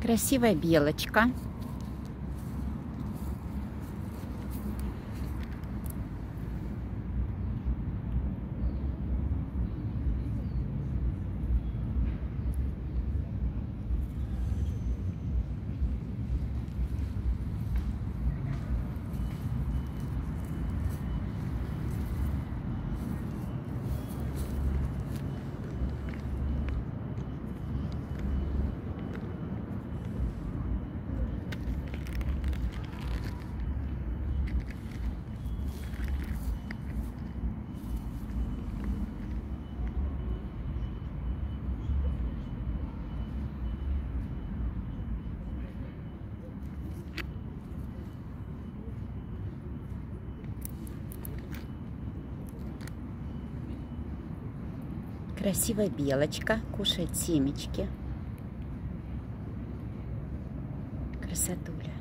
Красивая белочка. Красивая белочка, кушает семечки. Красотуля.